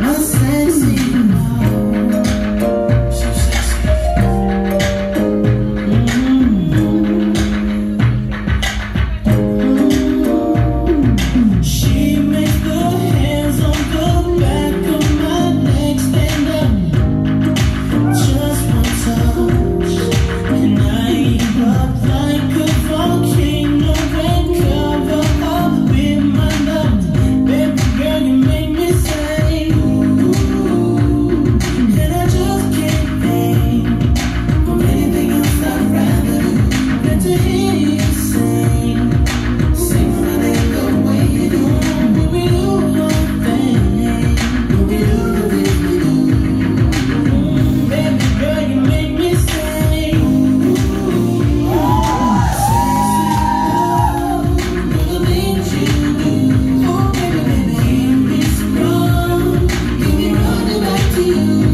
Nossa! you.